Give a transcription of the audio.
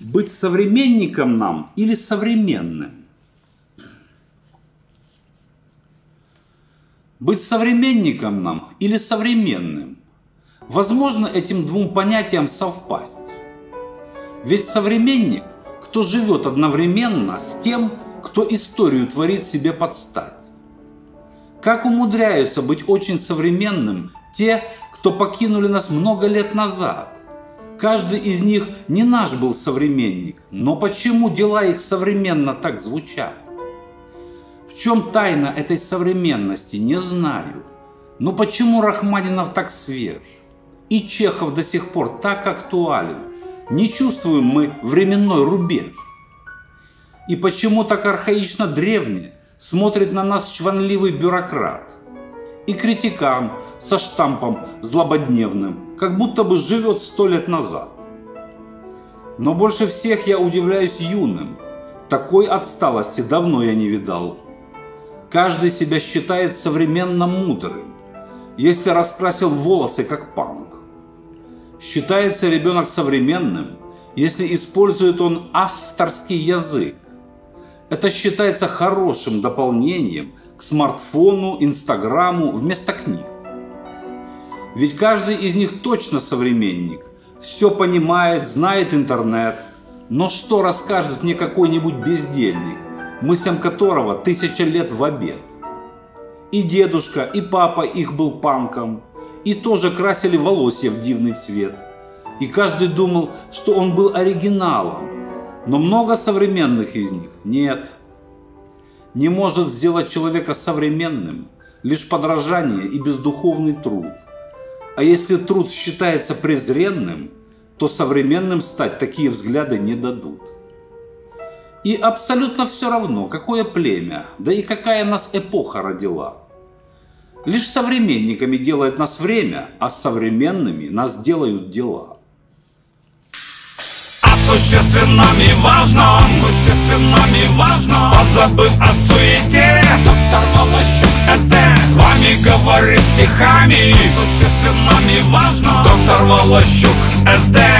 Быть современником нам или современным? Быть современником нам или современным? Возможно этим двум понятиям совпасть. Ведь современник, кто живет одновременно с тем, кто историю творит себе под стать. Как умудряются быть очень современным те, кто покинули нас много лет назад? Каждый из них не наш был современник, но почему дела их современно так звучат? В чем тайна этой современности, не знаю. Но почему Рахманинов так свеж? И Чехов до сих пор так актуален? Не чувствуем мы временной рубеж? И почему так архаично древнее смотрит на нас чванливый бюрократ? И критикан со штампом злободневным, как будто бы живет сто лет назад. Но больше всех я удивляюсь юным. Такой отсталости давно я не видал. Каждый себя считает современно мудрым, если раскрасил волосы как панк. Считается ребенок современным, если использует он авторский язык. Это считается хорошим дополнением к смартфону, инстаграму вместо книг. Ведь каждый из них точно современник, все понимает, знает интернет. Но что расскажет мне какой-нибудь бездельник, мыслям которого тысяча лет в обед. И дедушка, и папа их был панком, и тоже красили волосья в дивный цвет. И каждый думал, что он был оригиналом, но много современных из них нет. Не может сделать человека современным лишь подражание и бездуховный труд. А если труд считается презренным, то современным стать такие взгляды не дадут. И абсолютно все равно, какое племя, да и какая нас эпоха родила. Лишь современниками делает нас время, а современными нас делают дела. О существенном и важном, существенном и важном Позабыв о суете, доктор Волощук СД С вами говорит стихами, существенном Волощук СД